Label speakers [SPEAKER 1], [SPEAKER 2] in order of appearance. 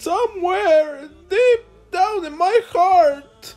[SPEAKER 1] somewhere deep down in my heart